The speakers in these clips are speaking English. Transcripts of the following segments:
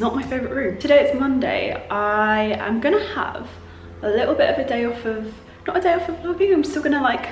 not my favorite room. Today it's Monday. I am gonna have a little bit of a day off of, not a day off of vlogging, I'm still gonna like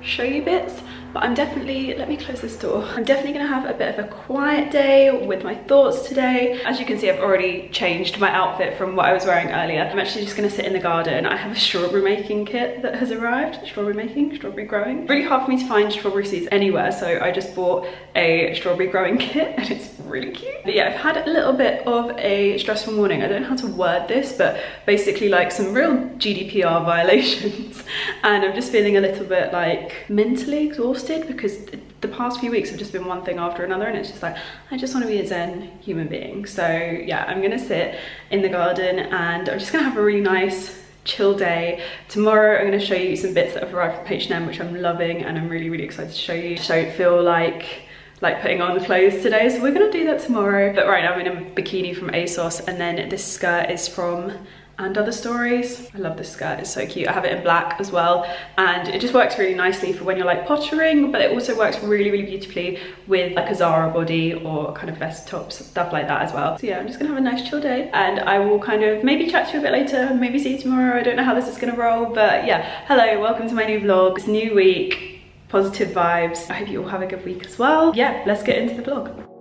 show you bits but I'm definitely, let me close this door. I'm definitely gonna have a bit of a quiet day with my thoughts today. As you can see, I've already changed my outfit from what I was wearing earlier. I'm actually just gonna sit in the garden. I have a strawberry making kit that has arrived. Strawberry making, strawberry growing. Really hard for me to find strawberry seeds anywhere, so I just bought a strawberry growing kit and it's really cute. But yeah, I've had a little bit of a stressful morning. I don't know how to word this, but basically like some real GDPR violations. and I'm just feeling a little bit like mentally exhausted exhausted because the past few weeks have just been one thing after another and it's just like I just want to be a zen human being. So yeah I'm gonna sit in the garden and I'm just gonna have a really nice chill day. Tomorrow I'm going to show you some bits that have arrived from H&M which I'm loving and I'm really really excited to show you. Just don't feel like like putting on clothes today. So we're gonna do that tomorrow. But right now I'm in a bikini from ASOS and then this skirt is from and other stories. I love this skirt, it's so cute. I have it in black as well and it just works really nicely for when you're like pottering but it also works really really beautifully with like a Zara body or kind of vest tops, stuff like that as well. So yeah, I'm just gonna have a nice chill day and I will kind of maybe chat to you a bit later, maybe see you tomorrow. I don't know how this is gonna roll but yeah, hello, welcome to my new vlog. It's new week, positive vibes. I hope you all have a good week as well. Yeah, let's get into the vlog.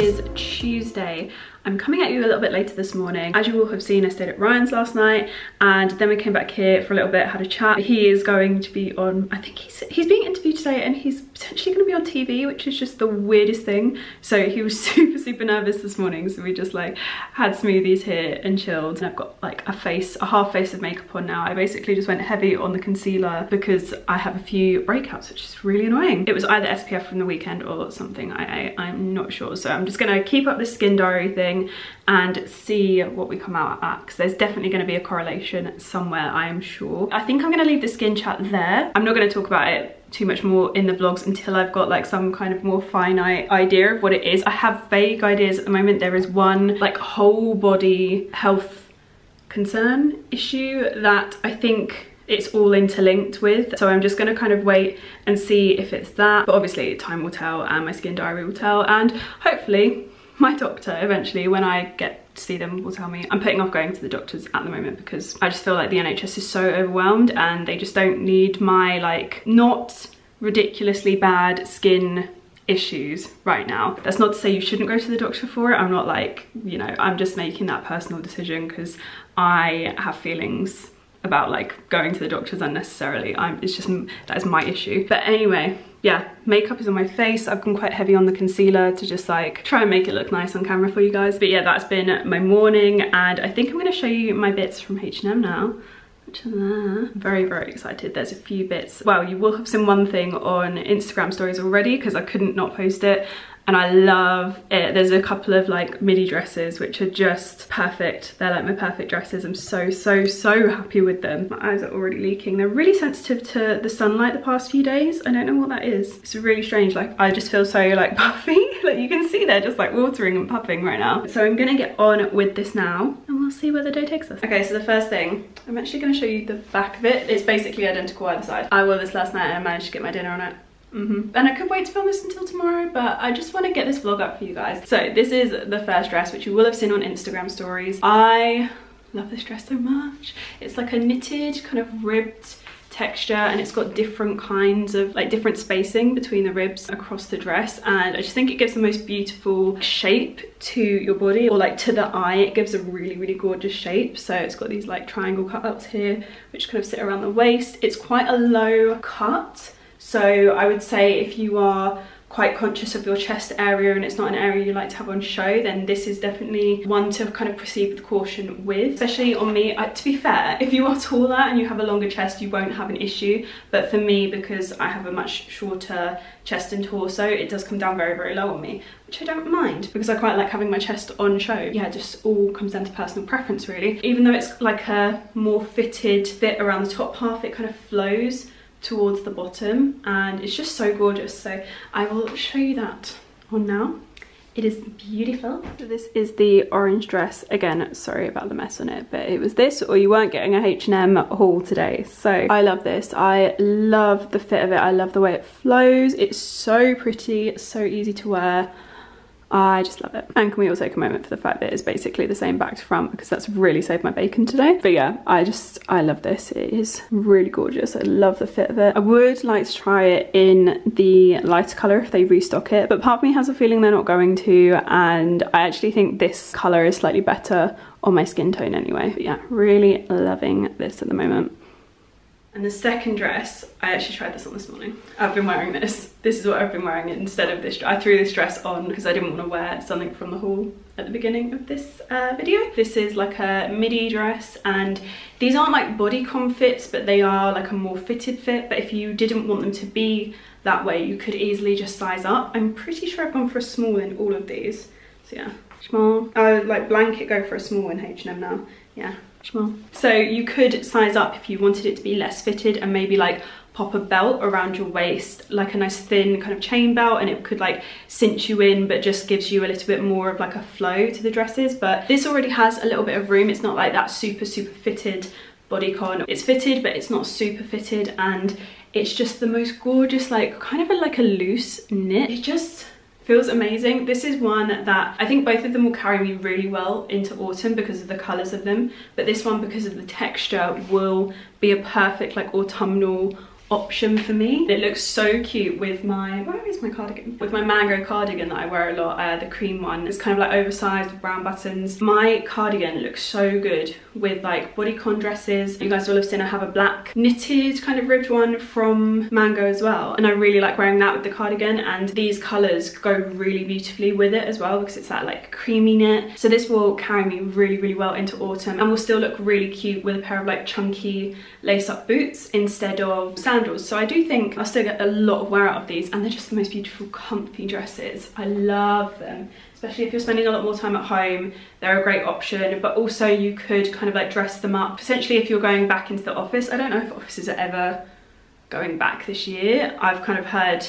Is Tuesday. I'm coming at you a little bit later this morning. As you will have seen, I stayed at Ryan's last night and then we came back here for a little bit, had a chat. He is going to be on, I think he's, he's being interviewed today and he's going to be on TV, which is just the weirdest thing. So he was super, super nervous this morning. So we just like had smoothies here and chilled. And I've got like a face, a half face of makeup on now. I basically just went heavy on the concealer because I have a few breakouts, which is really annoying. It was either SPF from the weekend or something. I, I, I'm not sure. So I'm just going to keep up this skin diary thing and see what we come out at because there's definitely going to be a correlation somewhere I am sure. I think I'm going to leave the skin chat there. I'm not going to talk about it too much more in the vlogs until I've got like some kind of more finite idea of what it is. I have vague ideas at the moment. There is one like whole body health concern issue that I think it's all interlinked with. So I'm just gonna kind of wait and see if it's that. But obviously time will tell and my skin diary will tell and hopefully my doctor eventually when I get to see them will tell me I'm putting off going to the doctors at the moment because I just feel like the NHS is so overwhelmed and they just don't need my like not ridiculously bad skin issues right now. That's not to say you shouldn't go to the doctor for it. I'm not like, you know, I'm just making that personal decision because I have feelings about like going to the doctors unnecessarily. I'm, it's just, that is my issue. But anyway, yeah, makeup is on my face. I've gone quite heavy on the concealer to just like try and make it look nice on camera for you guys. But yeah, that's been my morning and I think I'm gonna show you my bits from H&M now. Very, very excited. There's a few bits. Well, you will have seen one thing on Instagram stories already because I couldn't not post it and I love it. There's a couple of like midi dresses which are just perfect. They're like my perfect dresses. I'm so, so, so happy with them. My eyes are already leaking. They're really sensitive to the sunlight the past few days. I don't know what that is. It's really strange. Like I just feel so like puffy. like you can see they're just like watering and puffing right now. So I'm gonna get on with this now and we'll see where the day takes us. Okay, so the first thing, I'm actually gonna show you the back of it. It's basically identical either side. I wore this last night and I managed to get my dinner on it. Mm -hmm. And I could wait to film this until tomorrow, but I just want to get this vlog up for you guys. So this is the first dress, which you will have seen on Instagram stories. I love this dress so much. It's like a knitted kind of ribbed texture and it's got different kinds of like different spacing between the ribs across the dress and I just think it gives the most beautiful shape to your body or like to the eye it gives a really really gorgeous shape so it's got these like triangle cutouts here which kind of sit around the waist it's quite a low cut so I would say if you are quite conscious of your chest area and it's not an area you like to have on show then this is definitely one to kind of proceed with caution with. Especially on me uh, to be fair if you are taller and you have a longer chest you won't have an issue. But for me because I have a much shorter chest and torso it does come down very very low on me which I don't mind because I quite like having my chest on show. Yeah just all comes down to personal preference really. Even though it's like a more fitted fit around the top half it kind of flows towards the bottom and it's just so gorgeous. So I will show you that on now. It is beautiful. So this is the orange dress. Again sorry about the mess on it but it was this or you weren't getting a H&M haul today. So I love this. I love the fit of it. I love the way it flows. It's so pretty so easy to wear I just love it. And can we also take a moment for the fact that it's basically the same back to front because that's really saved my bacon today. But yeah, I just, I love this. It is really gorgeous. I love the fit of it. I would like to try it in the lighter colour if they restock it, but part of me has a feeling they're not going to. And I actually think this colour is slightly better on my skin tone anyway. But yeah, really loving this at the moment. And the second dress, I actually tried this on this morning. I've been wearing this. This is what I've been wearing instead of this. I threw this dress on because I didn't want to wear something from the haul at the beginning of this uh, video. This is like a midi dress and these aren't like bodycon fits, but they are like a more fitted fit. But if you didn't want them to be that way, you could easily just size up. I'm pretty sure I've gone for a small in all of these. So yeah, small. I would like blanket go for a small in H&M now. Yeah, So you could size up if you wanted it to be less fitted and maybe like pop a belt around your waist, like a nice thin kind of chain belt and it could like cinch you in but just gives you a little bit more of like a flow to the dresses. But this already has a little bit of room. It's not like that super, super fitted bodycon. It's fitted but it's not super fitted and it's just the most gorgeous like kind of a, like a loose knit. It just feels amazing. This is one that I think both of them will carry me really well into autumn because of the colours of them. But this one, because of the texture, will be a perfect like autumnal option for me. It looks so cute with my, where is my cardigan? With my mango cardigan that I wear a lot, uh, the cream one. It's kind of like oversized with brown buttons. My cardigan looks so good with like bodycon dresses. You guys will have seen I have a black knitted kind of ribbed one from Mango as well. And I really like wearing that with the cardigan and these colors go really beautifully with it as well because it's that like creamy knit. So this will carry me really, really well into autumn and will still look really cute with a pair of like chunky lace up boots instead of sandals. So I do think I'll still get a lot of wear out of these and they're just the most beautiful comfy dresses. I love them especially if you're spending a lot more time at home they're a great option but also you could kind of like dress them up potentially if you're going back into the office i don't know if offices are ever going back this year i've kind of heard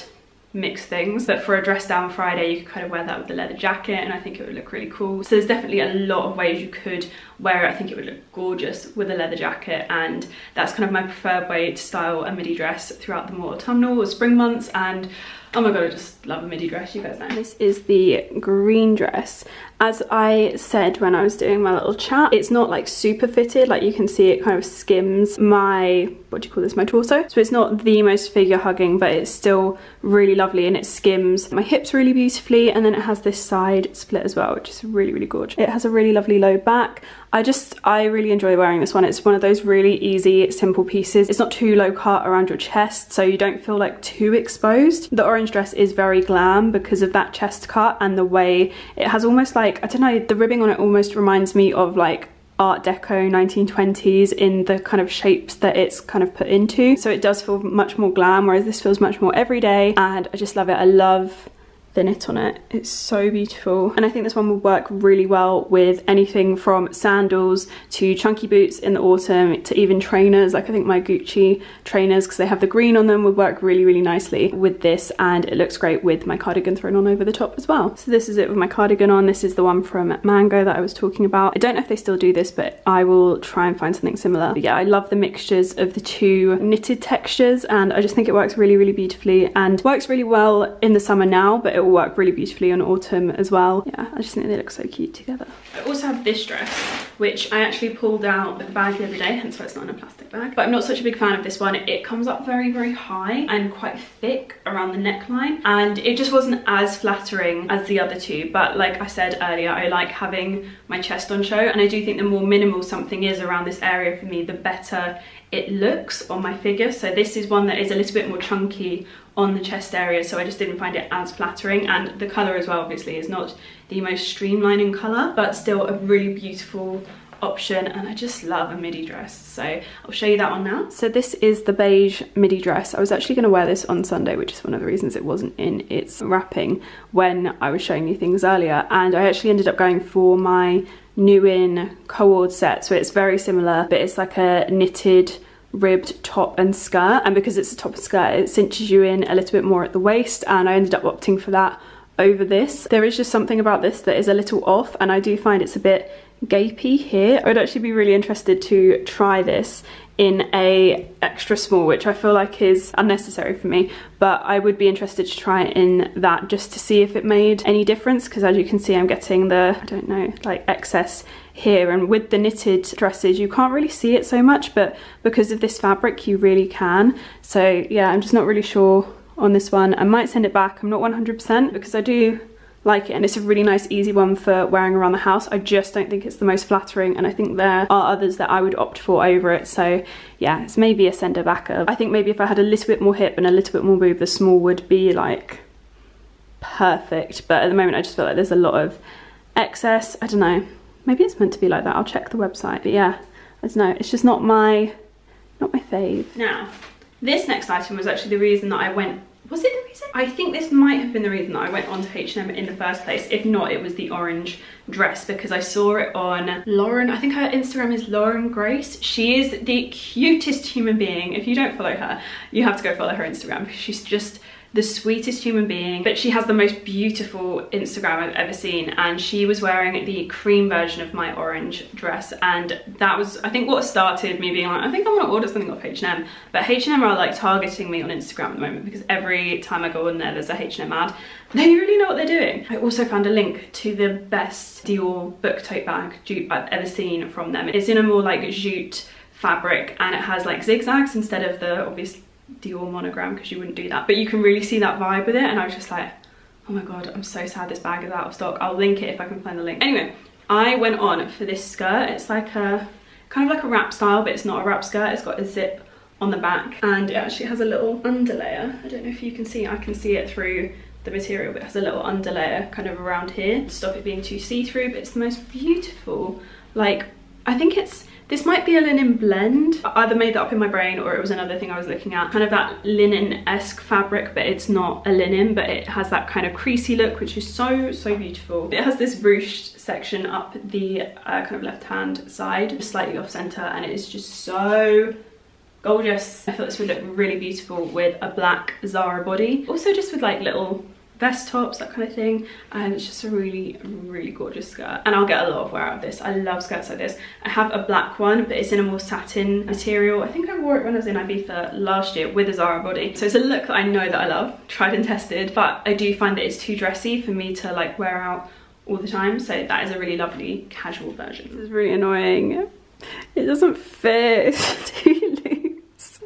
mix things but for a dress down Friday you could kind of wear that with the leather jacket and I think it would look really cool so there's definitely a lot of ways you could wear it I think it would look gorgeous with a leather jacket and that's kind of my preferred way to style a midi dress throughout the more autumnal or spring months and Oh my god, I just love a midi dress, you guys know. This is the green dress. As I said when I was doing my little chat, it's not like super fitted, like you can see it kind of skims my, what do you call this, my torso. So it's not the most figure hugging, but it's still really lovely and it skims my hips really beautifully and then it has this side split as well, which is really, really gorgeous. It has a really lovely low back. I just, I really enjoy wearing this one. It's one of those really easy, simple pieces. It's not too low cut around your chest, so you don't feel like too exposed. The orange dress is very glam because of that chest cut and the way it has almost like, I don't know, the ribbing on it almost reminds me of like art deco 1920s in the kind of shapes that it's kind of put into. So it does feel much more glam whereas this feels much more everyday and I just love it. I love knit on it. It's so beautiful. And I think this one will work really well with anything from sandals to chunky boots in the autumn to even trainers. Like I think my Gucci trainers, because they have the green on them, would work really, really nicely with this. And it looks great with my cardigan thrown on over the top as well. So this is it with my cardigan on. This is the one from Mango that I was talking about. I don't know if they still do this, but I will try and find something similar. But yeah, I love the mixtures of the two knitted textures and I just think it works really, really beautifully and works really well in the summer now, but it will work really beautifully on autumn as well. Yeah, I just think they look so cute together. I also have this dress, which I actually pulled out of the bag the other day, hence why it's not in a plastic bag. But I'm not such a big fan of this one. It comes up very, very high and quite thick around the neckline. And it just wasn't as flattering as the other two. But like I said earlier, I like having my chest on show. And I do think the more minimal something is around this area for me, the better it looks on my figure. So this is one that is a little bit more chunky on the chest area so I just didn't find it as flattering and the colour as well obviously is not the most streamlining colour but still a really beautiful option and I just love a midi dress so I'll show you that one now. So this is the beige midi dress. I was actually going to wear this on Sunday which is one of the reasons it wasn't in its wrapping when I was showing you things earlier and I actually ended up going for my new in co-ord set so it's very similar but it's like a knitted ribbed top and skirt and because it's a top and skirt it cinches you in a little bit more at the waist and I ended up opting for that over this. There is just something about this that is a little off and I do find it's a bit gapey here. I would actually be really interested to try this in a extra small which I feel like is unnecessary for me but I would be interested to try it in that just to see if it made any difference because as you can see I'm getting the I don't know like excess here and with the knitted dresses you can't really see it so much but because of this fabric you really can. So yeah I'm just not really sure on this one. I might send it back. I'm not 100% because I do like it and it's a really nice easy one for wearing around the house. I just don't think it's the most flattering and I think there are others that I would opt for over it. So yeah it's maybe a sender backer. I think maybe if I had a little bit more hip and a little bit more boob the small would be like perfect. But at the moment I just feel like there's a lot of excess. I don't know. Maybe it's meant to be like that. I'll check the website. But yeah I don't know. It's just not my not my fave. Now this next item was actually the reason that I went was it the reason? I think this might have been the reason that I went onto H&M in the first place. If not, it was the orange dress because I saw it on Lauren. I think her Instagram is Lauren Grace. She is the cutest human being. If you don't follow her, you have to go follow her Instagram. She's just the sweetest human being, but she has the most beautiful Instagram I've ever seen. And she was wearing the cream version of my orange dress. And that was, I think what started me being like, I think I want to order something off H&M. But H&M are like targeting me on Instagram at the moment because every time I go on there, there's a H&M ad. They really know what they're doing. I also found a link to the best Dior book tote bag dupe I've ever seen from them. It's in a more like jute fabric and it has like zigzags instead of the obvious Dior monogram because you wouldn't do that. But you can really see that vibe with it and I was just like, oh my god, I'm so sad this bag is out of stock. I'll link it if I can find the link. Anyway, I went on for this skirt. It's like a, kind of like a wrap style, but it's not a wrap skirt. It's got a zip on the back and it actually has a little underlayer. I don't know if you can see, I can see it through the material, but it has a little underlayer kind of around here to stop it being too see-through, but it's the most beautiful, like, I think it's, this might be a linen blend. I either made that up in my brain or it was another thing I was looking at. Kind of that linen-esque fabric, but it's not a linen, but it has that kind of creasy look, which is so, so beautiful. It has this ruched section up the uh, kind of left-hand side, slightly off center, and it is just so gorgeous. I thought this would look really beautiful with a black Zara body. Also just with like little vest tops, that kind of thing. And it's just a really, really gorgeous skirt. And I'll get a lot of wear out of this. I love skirts like this. I have a black one, but it's in a more satin material. I think I wore it when I was in Ibiza last year with a Zara body. So it's a look that I know that I love, tried and tested, but I do find that it's too dressy for me to like wear out all the time. So that is a really lovely casual version. This is really annoying. It doesn't fit.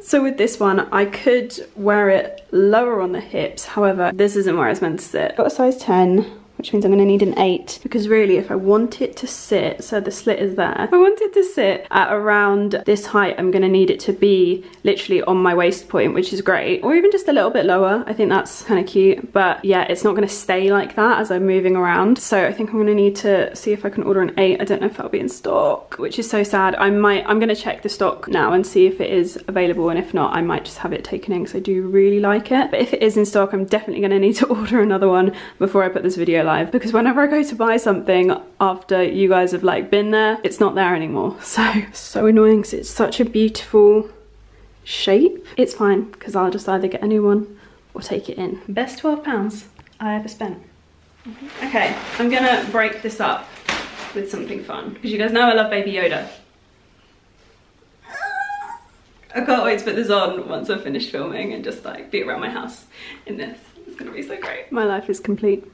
So with this one, I could wear it lower on the hips. However, this isn't where it's meant to sit. Got a size 10 which means I'm to need an 8 because really if I want it to sit, so the slit is there, if I want it to sit at around this height I'm to need it to be literally on my waist point which is great. Or even just a little bit lower. I think that's kind of cute. But yeah it's not to stay like that as I'm moving around. So I think I'm to need to see if I can order an 8 I don't know if that'll be in stock which is so sad. I might I'm to check the stock now and see if it is available. And if not I might just have it taken in because I do really like it. But if it is in stock I'm definitely to need to order another one before I put this video live because whenever I go to buy something after you guys have like been there, it's not there anymore. So, so annoying because it's such a beautiful shape. It's fine because I'll just either get a new one or take it in. Best 12 pounds I ever spent. Mm-hmm. Okay, I'm gonna break this up with something fun because you guys know I love Baby Yoda. I can't wait to put this on once I've finished filming and just like be around my house in this. It's gonna be so great. My life is complete.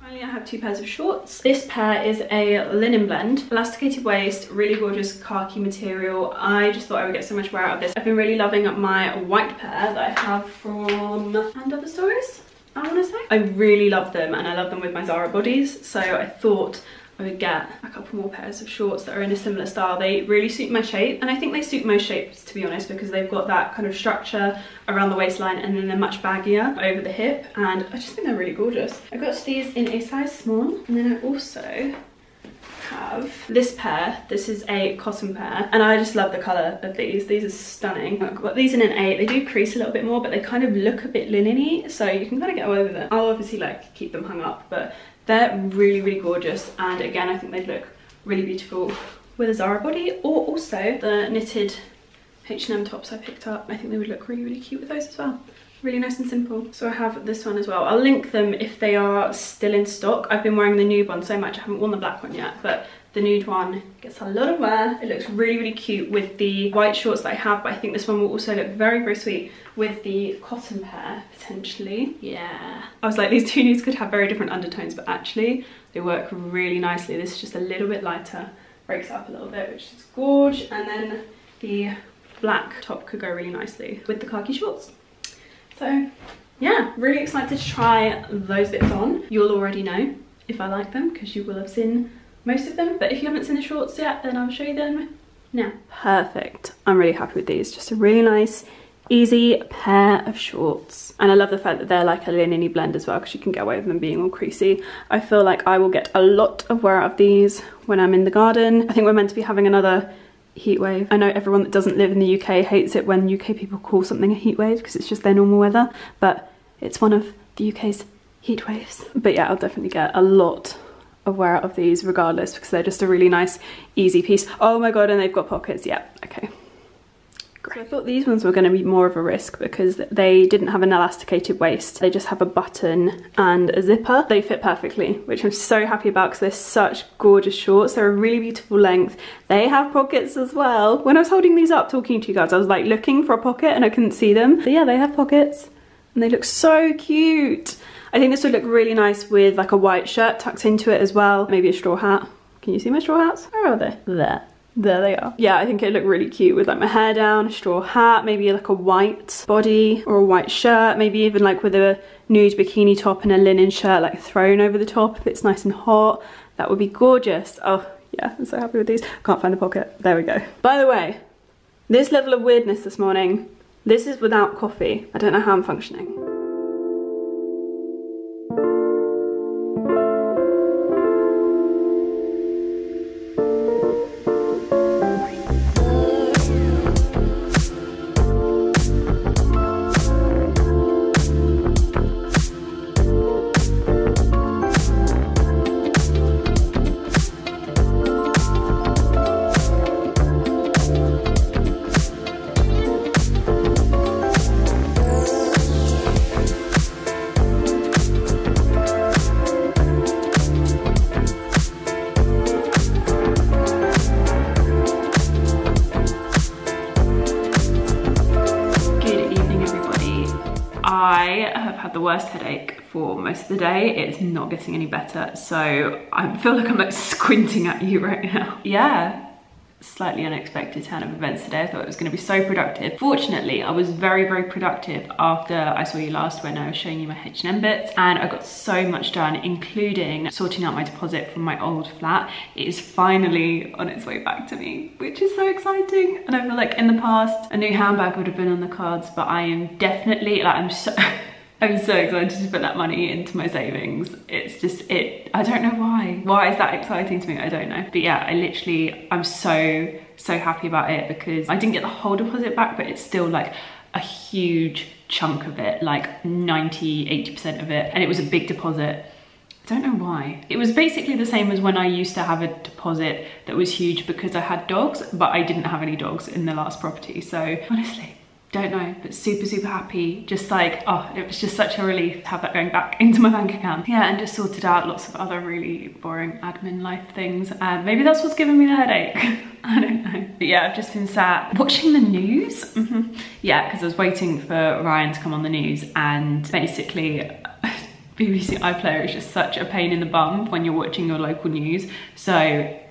Finally, I have two pairs of shorts. This pair is a linen blend, elasticated waist, really gorgeous khaki material. I just thought I would get so much wear out of this. I've been really loving my white pair that I have from And Other Stories. I want to say. I really love them and I love them with my Zara bodies so I thought Would get a couple more pairs of shorts that are in a similar style. They really suit my shape and I think they suit most shapes to be honest because they've got that kind of structure around the waistline and then they're much baggier over the hip and I just think they're really gorgeous. I got these in a size small and then I also have this pair. This is a cotton pair and i just love the color of these. These are stunning. I've got these in an eight. They do crease a little bit more but they kind of look a bit linen so you can kind of get away with it. I'll obviously like keep them hung up but they're really, really gorgeous. And again, I think they'd look really beautiful with a Zara body or also the knitted H&M tops I picked up. I think they would look really, really cute with those as well. Really nice and simple. So I have this one as well. I'll link them if they are still in stock. I've been wearing the new one so much. I haven't worn the black one yet, but the nude one gets a lot of wear. It looks really, really cute with the white shorts that I have, but I think this one will also look very, very sweet with the cotton pair, potentially. Yeah. I was like, these two nudes could have very different undertones, but actually they work really nicely. This is just a little bit lighter, breaks up a little bit, which is gorge. And then the black top could go really nicely with the khaki shorts. So yeah, really excited to try those bits on. You'll already know if I like them because you will have seen most of them. But if you haven't seen the shorts yet, then I'll show you them now. Perfect. I'm really happy with these. Just a really nice, easy pair of shorts. And I love the fact that they're like a linen blend as well because you can get away with them being all creasy. I feel like I will get a lot of wear out of these when I'm in the garden. I think we're meant to be having another heat wave. I know everyone that doesn't live in the UK hates it when UK people call something a heat wave because it's just their normal weather, but it's one of the UK's heat waves. But yeah, I'll definitely get a lot out of these regardless because they're just a really nice easy piece oh my god and they've got pockets yeah okay Great. So I thought these ones were going to be more of a risk because they didn't have an elasticated waist. They just have a button and a zipper. They fit perfectly, which I'm so happy about because they're such gorgeous shorts. They're a really beautiful length. They have pockets as well. When I was holding these up talking to you guys, I was like looking for a pocket and I couldn't see them. But yeah, they have pockets and they look so cute. I think this would look really nice with like a white shirt tucked into it as well. Maybe a straw hat. Can you see my straw hats? Where are they? There. There they are. Yeah, I think it'd look really cute with like my hair down, a straw hat, maybe like a white body or a white shirt, maybe even like with a nude bikini top and a linen shirt like thrown over the top if it's nice and hot. That would be gorgeous. Oh, yeah, I'm so happy with these. Can't find the pocket. There we go. By the way, this level of weirdness this morning, this is without coffee. I don't know how I'm functioning. Worst headache for most of the day. It's not getting any better. So I feel like I'm like squinting at you right now. Yeah, slightly unexpected turn of events today. I thought it was going to be so productive. Fortunately, I was very, very productive after I saw you last when I was showing you my H&M bits and I got so much done, including sorting out my deposit from my old flat. It is finally on its way back to me, which is so exciting. And I feel like in the past, a new handbag would have been on the cards, but I am definitely, like I'm so... I'm so excited to put that money into my savings. It's just, it, I don't know why. Why is that exciting to me? I don't know. But yeah, I literally, I'm so, so happy about it because I didn't get the whole deposit back, but it's still like a huge chunk of it, like 90, 80% of it. And it was a big deposit. I don't know why. It was basically the same as when I used to have a deposit that was huge because I had dogs, but I didn't have any dogs in the last property. So honestly, don't know, but super, super happy. Just like, oh, it was just such a relief to have that going back into my bank account. Yeah, and just sorted out lots of other really boring admin life things. And maybe that's what's giving me the headache. I don't know. But yeah, I've just been sat watching the news. Mm -hmm. Yeah, because I was waiting for Ryan to come on the news and basically BBC iPlayer is just such a pain in the bum when you're watching your local news. So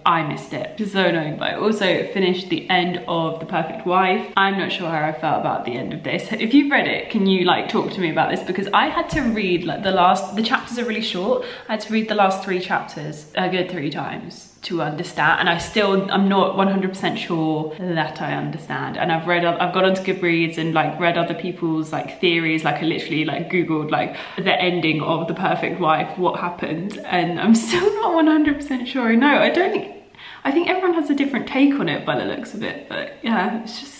I missed it. Just so annoying. But I also finished the end of The Perfect Wife. I'm not sure how I felt about the end of this. If you've read it, can you like talk to me about this? Because I had to read like the last, the chapters are really short. I had to read the last three chapters a good three times to understand and I still I'm not 100% sure that I understand. And I've read I've got onto Goodreads and like read other people's like theories like I literally like googled like the ending of The Perfect Wife what happened and I'm still not 100% sure. No I don't think I think everyone has a different take on it by the looks of it but yeah it's just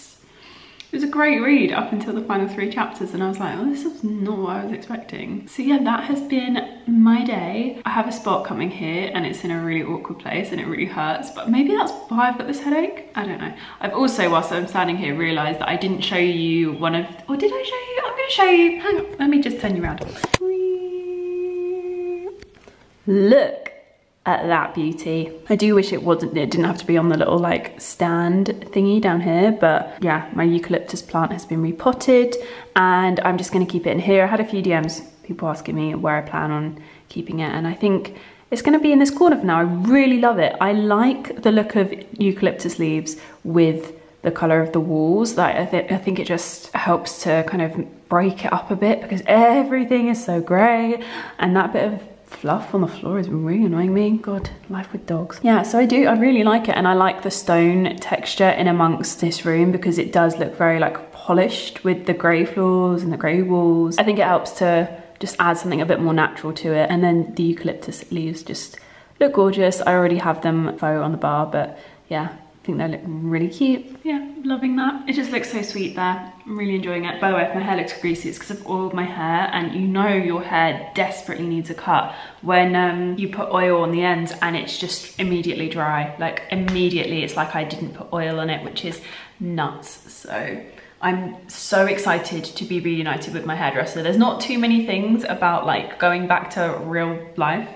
it was a great read up until the final three chapters and I was like, oh, this is not what I was expecting. So yeah, that has been my day. I have a spot coming here and it's in a really awkward place and it really hurts, but maybe that's why I've got this headache. I don't know. I've also, whilst I'm standing here, realized that I didn't show you one of, or did I show you? I'm gonna show you, hang on, let me just turn you around. Look at that beauty. I do wish it wasn't, it didn't have to be on the little like stand thingy down here, but yeah, my eucalyptus plant has been repotted and I'm just gonna keep it in here. I had a few DMs, people asking me where I plan on keeping it and I think it's gonna be in this corner for now. I really love it. I like the look of eucalyptus leaves with the color of the walls. Like I, th I think it just helps to kind of break it up a bit because everything is so gray and that bit of fluff on the floor is really annoying me. God, life with dogs. Yeah, so I do, I really like it and I like the stone texture in amongst this room because it does look very like polished with the grey floors and the grey walls. I think it helps to just add something a bit more natural to it. And then the eucalyptus leaves just look gorgeous. I already have them photo on the bar, but yeah, I think they look really cute. Yeah, loving that. It just looks so sweet there. I'm really enjoying it. By the way, if my hair looks greasy, it's because I've oiled my hair and you know your hair desperately needs a cut when um, you put oil on the ends and it's just immediately dry. Like immediately, it's like I didn't put oil on it, which is nuts. So I'm so excited to be reunited with my hairdresser. There's not too many things about like going back to real life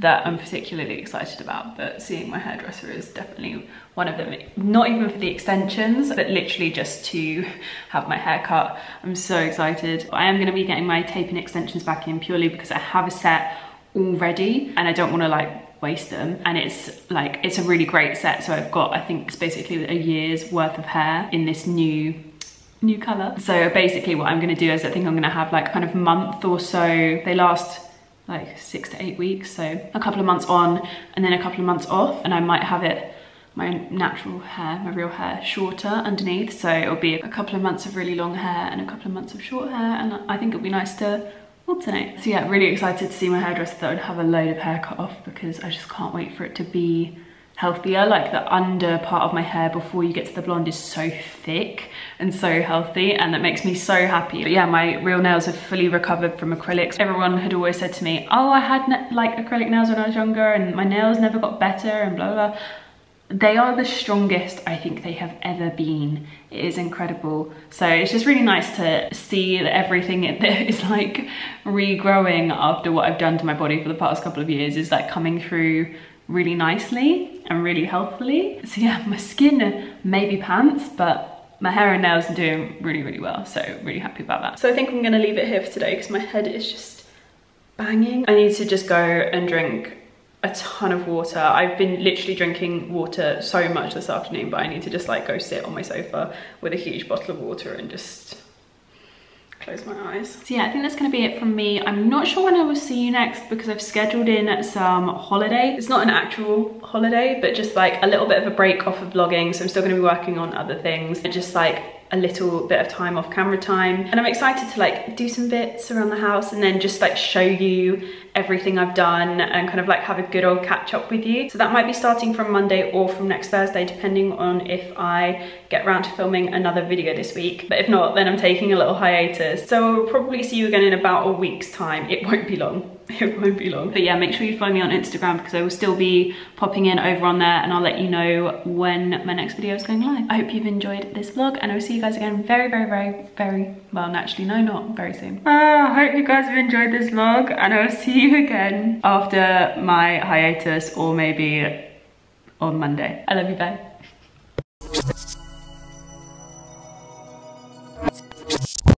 that I'm particularly excited about, but seeing my hairdresser is definitely one of them. Not even for the extensions, but literally just to have my hair cut. I'm so excited. I am gonna be getting my taping extensions back in purely because I have a set already and I don't wanna like waste them. And it's like, it's a really great set. So I've got, I think it's basically a year's worth of hair in this new new color. So basically what I'm gonna do is I think I'm gonna have like kind of month or so, they last like six to eight weeks. So a couple of months on and then a couple of months off and I might have it my natural hair, my real hair, shorter underneath. So it'll be a couple of months of really long hair and a couple of months of short hair. And I think it'll be nice to alternate. So yeah, really excited to see my hairdresser though and have a load of hair cut off because I just can't wait for it to be healthier. Like the under part of my hair before you get to the blonde is so thick and so healthy and that makes me so happy. But yeah, my real nails have fully recovered from acrylics. Everyone had always said to me, oh, I had like acrylic nails when I was younger and my nails never got better and blah, blah, blah. They are the strongest I think they have ever been. It is incredible. So it's just really nice to see that everything is like regrowing after what I've done to my body for the past couple of years is like coming through really nicely and really healthily. So yeah, my skin may be pants, but my hair and nails are doing really, really well. So really happy about that. So I think I'm gonna leave it here for today because my head is just banging. I need to just go and drink a ton of water. I've been literally drinking water so much this afternoon, but I need to just like go sit on my sofa with a huge bottle of water and just close my eyes. So yeah, I think that's gonna be it from me. I'm not sure when I will see you next because I've scheduled in some holiday. It's not an actual holiday, but just like a little bit of a break off of vlogging. So I'm still gonna be working on other things. And Just like a little bit of time off camera time and I'm excited to like do some bits around the house and then just like show you everything I've done and kind of like have a good old catch up with you. So that might be starting from Monday or from next Thursday depending on if I get around to filming another video this week. But if not then I'm taking a little hiatus. So I'll probably see you again in about a week's time. It won't be long. it won't be long. But yeah, make sure you follow me on Instagram because I will still be popping in over on there and I'll let you know when my next video is going live. I hope you've enjoyed this vlog and I will see you guys again very, very, very, very, well, actually, no, not very soon. Uh, I hope you guys have enjoyed this vlog and I will see you again after my hiatus or maybe on Monday. I love you, bye.